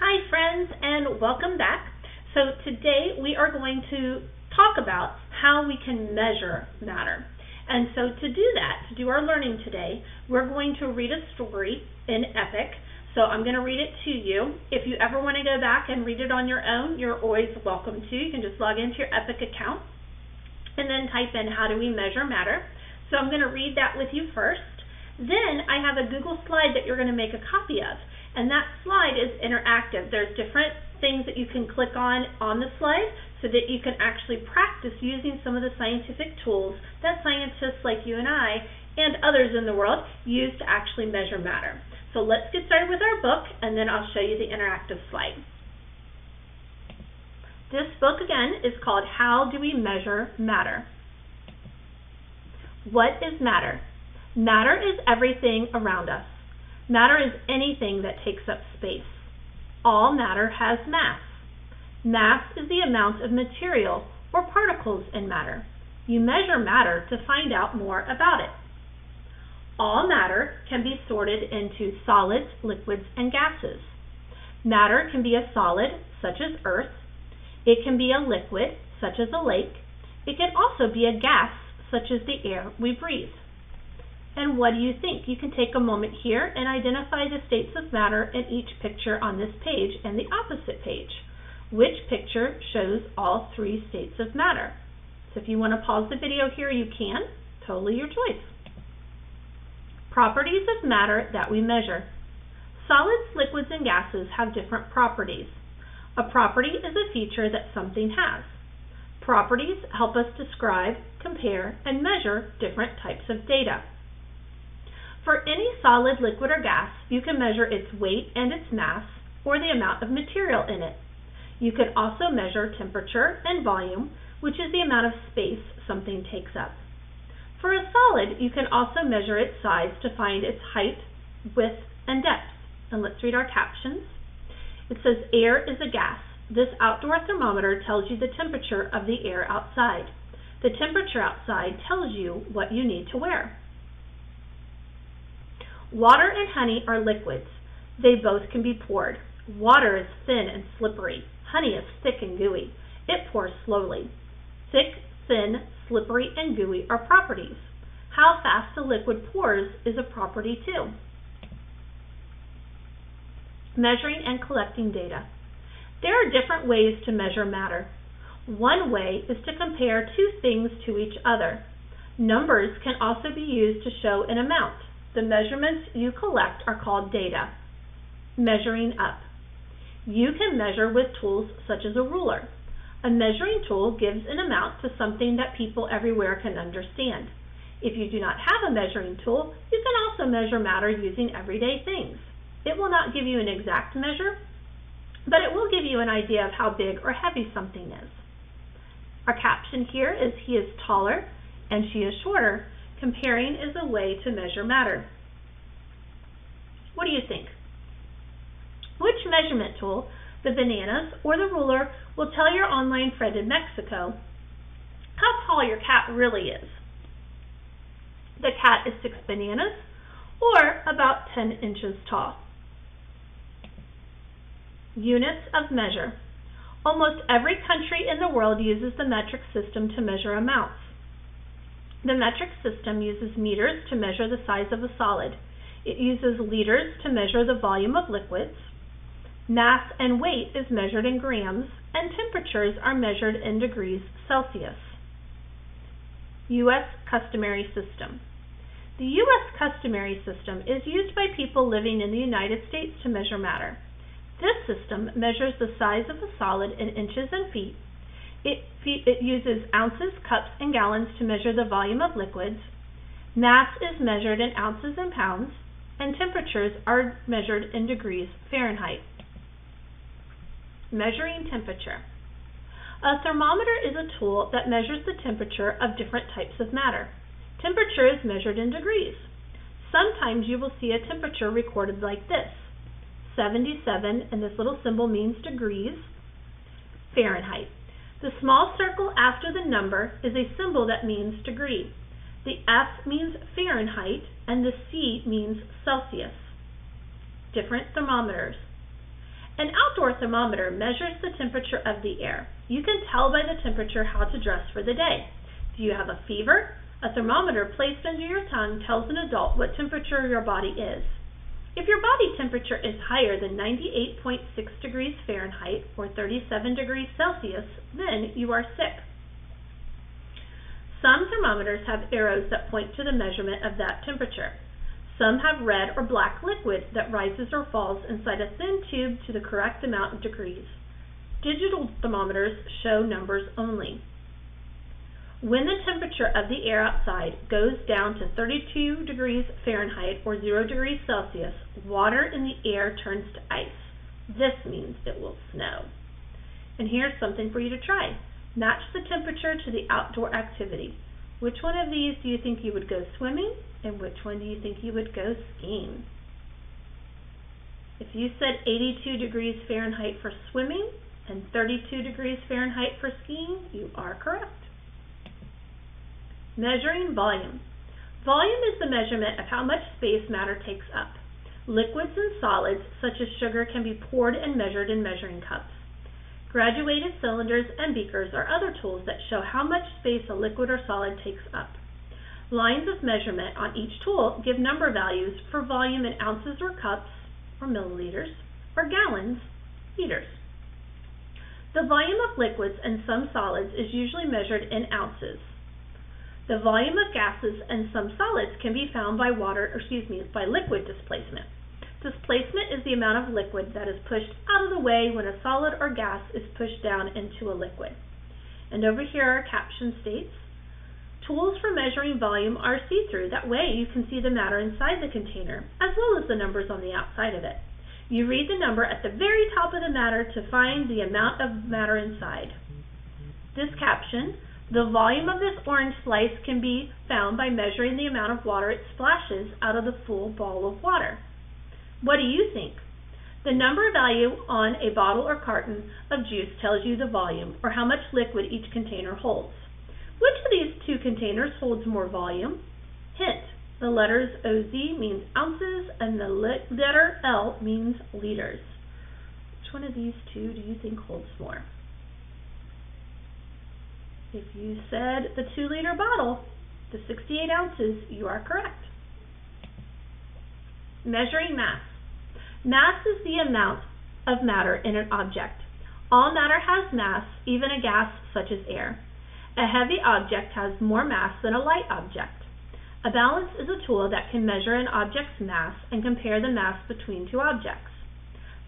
Hi friends and welcome back. So today we are going to talk about how we can measure matter. And so to do that, to do our learning today, we're going to read a story in Epic. So I'm going to read it to you. If you ever want to go back and read it on your own, you're always welcome to. You can just log into your Epic account and then type in how do we measure matter. So I'm going to read that with you first. Then I have a Google slide that you're going to make a copy of. And that slide is interactive. There's different things that you can click on on the slide so that you can actually practice using some of the scientific tools that scientists like you and I and others in the world use to actually measure matter. So let's get started with our book and then I'll show you the interactive slide. This book again is called How Do We Measure Matter? What is matter? Matter is everything around us. Matter is anything that takes up space. All matter has mass. Mass is the amount of material or particles in matter. You measure matter to find out more about it. All matter can be sorted into solids, liquids, and gases. Matter can be a solid, such as earth. It can be a liquid, such as a lake. It can also be a gas, such as the air we breathe. And what do you think? You can take a moment here and identify the states of matter in each picture on this page and the opposite page. Which picture shows all three states of matter? So if you want to pause the video here, you can. Totally your choice. Properties of matter that we measure. Solids, liquids, and gases have different properties. A property is a feature that something has. Properties help us describe, compare, and measure different types of data. For any solid, liquid, or gas, you can measure its weight and its mass, or the amount of material in it. You can also measure temperature and volume, which is the amount of space something takes up. For a solid, you can also measure its size to find its height, width, and depth. And let's read our captions. It says air is a gas. This outdoor thermometer tells you the temperature of the air outside. The temperature outside tells you what you need to wear. Water and honey are liquids. They both can be poured. Water is thin and slippery. Honey is thick and gooey. It pours slowly. Thick, thin, slippery, and gooey are properties. How fast a liquid pours is a property too. Measuring and collecting data. There are different ways to measure matter. One way is to compare two things to each other. Numbers can also be used to show an amount. The measurements you collect are called data. Measuring up. You can measure with tools such as a ruler. A measuring tool gives an amount to something that people everywhere can understand. If you do not have a measuring tool, you can also measure matter using everyday things. It will not give you an exact measure, but it will give you an idea of how big or heavy something is. Our caption here is he is taller and she is shorter, Comparing is a way to measure matter. What do you think? Which measurement tool, the bananas or the ruler, will tell your online friend in Mexico how tall your cat really is? The cat is six bananas or about 10 inches tall. Units of measure. Almost every country in the world uses the metric system to measure amounts. The metric system uses meters to measure the size of a solid. It uses liters to measure the volume of liquids. Mass and weight is measured in grams, and temperatures are measured in degrees Celsius. U.S. Customary System The U.S. customary system is used by people living in the United States to measure matter. This system measures the size of a solid in inches and feet it, it uses ounces, cups, and gallons to measure the volume of liquids. Mass is measured in ounces and pounds, and temperatures are measured in degrees Fahrenheit. Measuring temperature. A thermometer is a tool that measures the temperature of different types of matter. Temperature is measured in degrees. Sometimes you will see a temperature recorded like this. 77, and this little symbol means degrees, Fahrenheit. The small circle after the number is a symbol that means degree. The F means Fahrenheit and the C means Celsius. Different thermometers. An outdoor thermometer measures the temperature of the air. You can tell by the temperature how to dress for the day. Do you have a fever? A thermometer placed under your tongue tells an adult what temperature your body is. If your body temperature is higher than 98.6 degrees Fahrenheit or 37 degrees Celsius, then you are sick. Some thermometers have arrows that point to the measurement of that temperature. Some have red or black liquid that rises or falls inside a thin tube to the correct amount of degrees. Digital thermometers show numbers only. When the temperature of the air outside goes down to 32 degrees Fahrenheit or 0 degrees Celsius, water in the air turns to ice. This means it will snow. And here's something for you to try. Match the temperature to the outdoor activity. Which one of these do you think you would go swimming and which one do you think you would go skiing? If you said 82 degrees Fahrenheit for swimming and 32 degrees Fahrenheit for skiing, you are correct. Measuring volume. Volume is the measurement of how much space matter takes up. Liquids and solids, such as sugar, can be poured and measured in measuring cups. Graduated cylinders and beakers are other tools that show how much space a liquid or solid takes up. Lines of measurement on each tool give number values for volume in ounces or cups, or milliliters, or gallons, liters. The volume of liquids and some solids is usually measured in ounces. The volume of gases and some solids can be found by water, or excuse me, by liquid displacement. Displacement is the amount of liquid that is pushed out of the way when a solid or gas is pushed down into a liquid. And over here our caption states, Tools for measuring volume are see-through. That way you can see the matter inside the container, as well as the numbers on the outside of it. You read the number at the very top of the matter to find the amount of matter inside. This caption the volume of this orange slice can be found by measuring the amount of water it splashes out of the full ball of water. What do you think? The number value on a bottle or carton of juice tells you the volume, or how much liquid each container holds. Which of these two containers holds more volume? Hint, the letters OZ means ounces and the letter L means liters. Which one of these two do you think holds more? If you said the two liter bottle, the 68 ounces, you are correct. Measuring mass. Mass is the amount of matter in an object. All matter has mass, even a gas such as air. A heavy object has more mass than a light object. A balance is a tool that can measure an object's mass and compare the mass between two objects.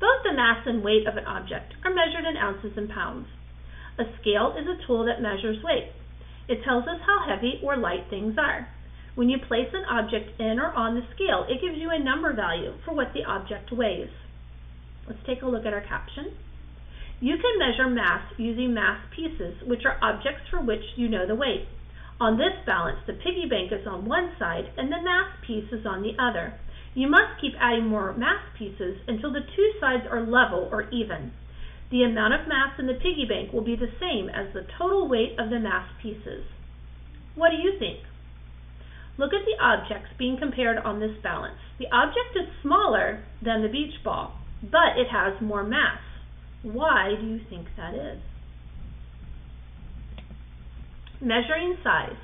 Both the mass and weight of an object are measured in ounces and pounds. A scale is a tool that measures weight. It tells us how heavy or light things are. When you place an object in or on the scale, it gives you a number value for what the object weighs. Let's take a look at our caption. You can measure mass using mass pieces, which are objects for which you know the weight. On this balance, the piggy bank is on one side and the mass piece is on the other. You must keep adding more mass pieces until the two sides are level or even the amount of mass in the piggy bank will be the same as the total weight of the mass pieces. What do you think? Look at the objects being compared on this balance. The object is smaller than the beach ball, but it has more mass. Why do you think that is? Measuring size.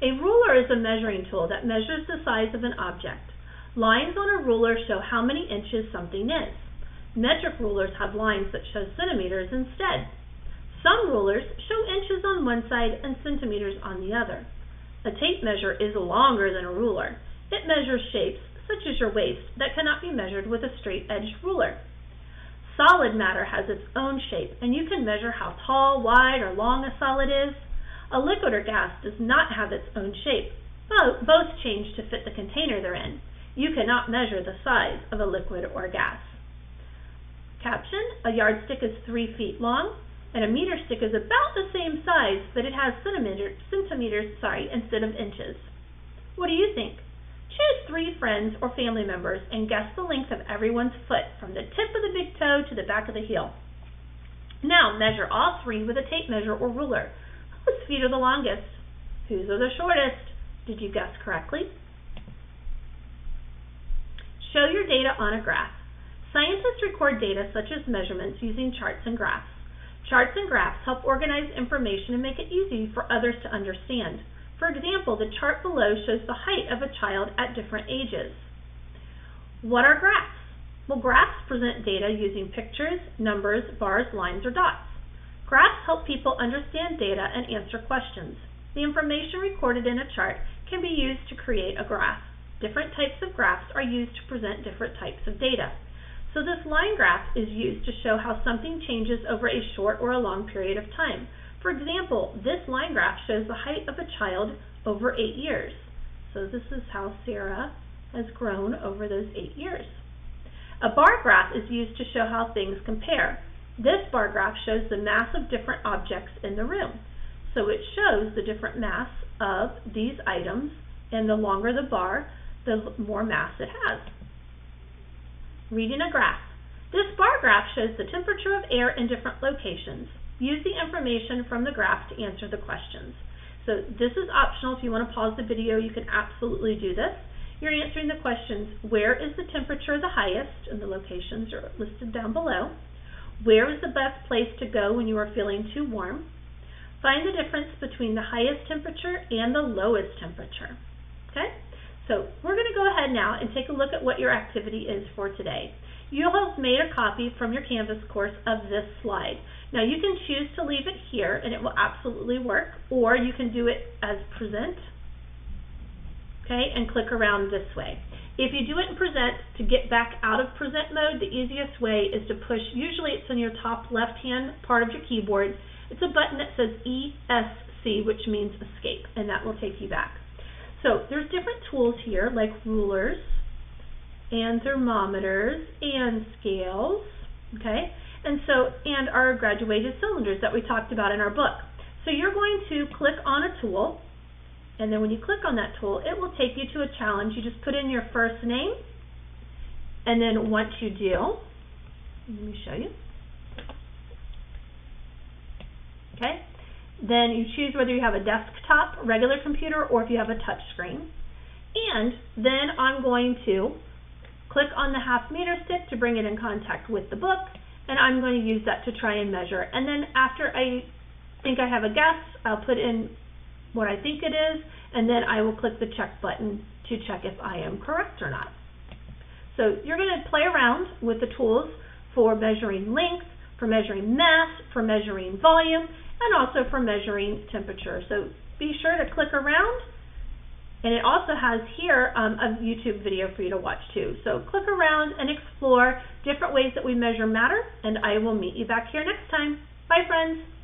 A ruler is a measuring tool that measures the size of an object. Lines on a ruler show how many inches something is. Metric rulers have lines that show centimeters instead. Some rulers show inches on one side and centimeters on the other. A tape measure is longer than a ruler. It measures shapes, such as your waist, that cannot be measured with a straight-edged ruler. Solid matter has its own shape, and you can measure how tall, wide, or long a solid is. A liquid or gas does not have its own shape. Both change to fit the container they're in. You cannot measure the size of a liquid or gas. Caption, a yardstick is 3 feet long, and a meter stick is about the same size, but it has centimeter, centimeters sorry, instead of inches. What do you think? Choose three friends or family members and guess the length of everyone's foot from the tip of the big toe to the back of the heel. Now measure all three with a tape measure or ruler. Whose feet are the longest? Whose are the shortest? Did you guess correctly? Show your data on a graph. Scientists record data such as measurements using charts and graphs. Charts and graphs help organize information and make it easy for others to understand. For example, the chart below shows the height of a child at different ages. What are graphs? Well, graphs present data using pictures, numbers, bars, lines, or dots. Graphs help people understand data and answer questions. The information recorded in a chart can be used to create a graph. Different types of graphs are used to present different types of data. So this line graph is used to show how something changes over a short or a long period of time. For example, this line graph shows the height of a child over eight years. So this is how Sarah has grown over those eight years. A bar graph is used to show how things compare. This bar graph shows the mass of different objects in the room. So it shows the different mass of these items, and the longer the bar, the more mass it has. Reading a graph. This bar graph shows the temperature of air in different locations. Use the information from the graph to answer the questions. So this is optional. If you want to pause the video, you can absolutely do this. You're answering the questions, where is the temperature the highest? And the locations are listed down below. Where is the best place to go when you are feeling too warm? Find the difference between the highest temperature and the lowest temperature. Okay? So we're going to go ahead now and take a look at what your activity is for today. You'll have made a copy from your Canvas course of this slide. Now you can choose to leave it here and it will absolutely work, or you can do it as present, okay, and click around this way. If you do it in present, to get back out of present mode, the easiest way is to push, usually it's in your top left-hand part of your keyboard, it's a button that says ESC, which means escape, and that will take you back. So there's different tools here like rulers and thermometers and scales, okay? And so, and our graduated cylinders that we talked about in our book. So you're going to click on a tool, and then when you click on that tool, it will take you to a challenge. You just put in your first name, and then once you do, let me show you. Okay, then you choose whether you have a desktop, regular computer, or if you have a touch screen. And then I'm going to click on the half meter stick to bring it in contact with the book, and I'm going to use that to try and measure. And then after I think I have a guess, I'll put in what I think it is, and then I will click the check button to check if I am correct or not. So you're going to play around with the tools for measuring length, for measuring mass, for measuring volume, and also for measuring temperature. So be sure to click around and it also has here um, a YouTube video for you to watch too. So click around and explore different ways that we measure matter and I will meet you back here next time. Bye friends!